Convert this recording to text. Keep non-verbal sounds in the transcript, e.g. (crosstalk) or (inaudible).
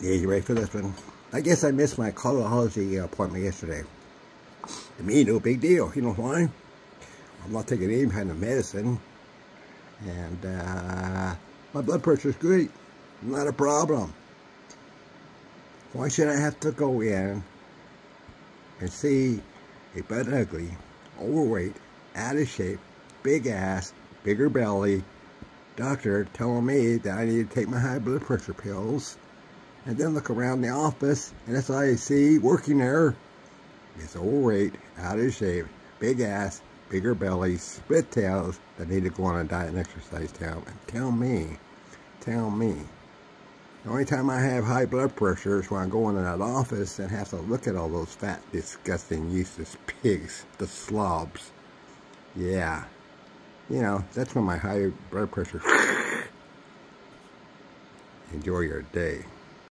Yeah, you ready for this one? I guess I missed my cardiology appointment yesterday. To me, no big deal. You know why? I'm not taking any kind of medicine. And uh, my blood pressure's great. Not a problem. Why should I have to go in and see a butt ugly, overweight, out of shape, big ass, bigger belly doctor telling me that I need to take my high blood pressure pills and then look around the office, and that's all I see working there. is overweight, out of shape, big ass, bigger belly, split tails that need to go on a diet and exercise tell, tell me, tell me. The only time I have high blood pressure is when I go into that office and have to look at all those fat, disgusting, useless pigs, the slobs. Yeah. You know, that's when my high blood pressure. (laughs) Enjoy your day.